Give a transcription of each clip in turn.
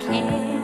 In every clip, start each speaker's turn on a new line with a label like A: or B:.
A: I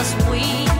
A: just we